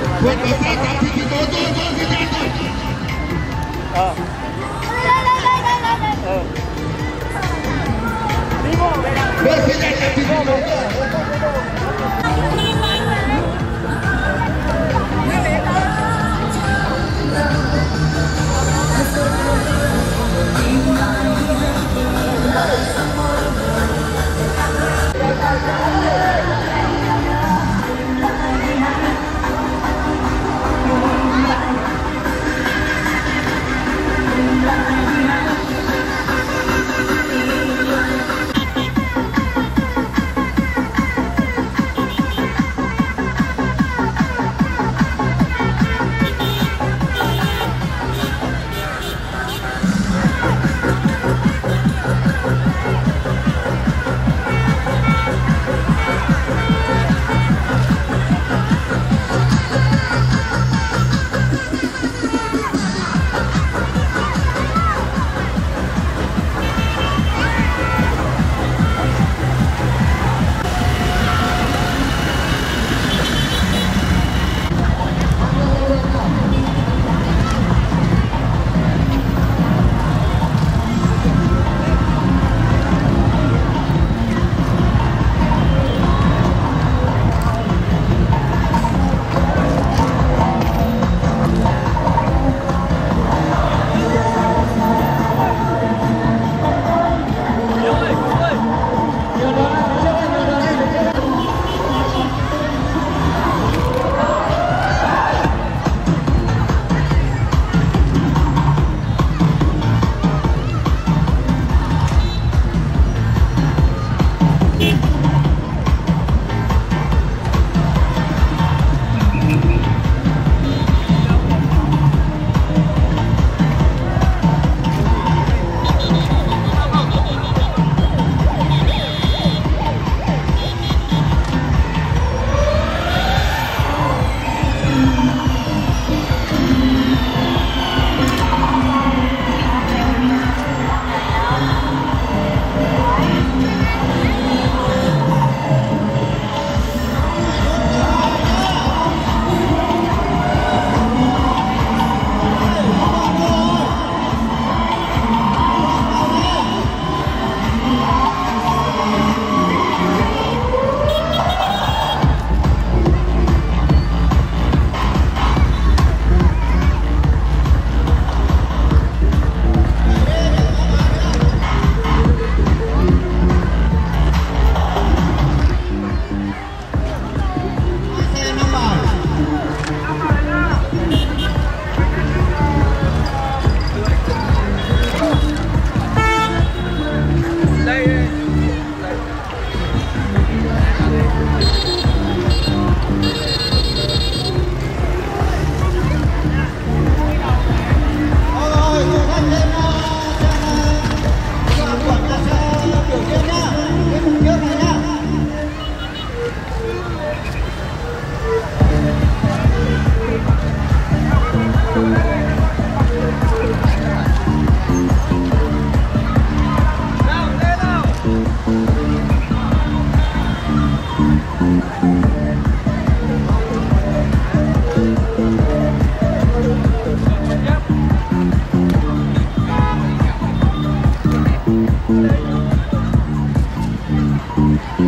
वो बसरा साथी की बहुत ज़ोर ज़ोर से जान दो ज़ोर से जान साथी की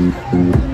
Mm-hmm.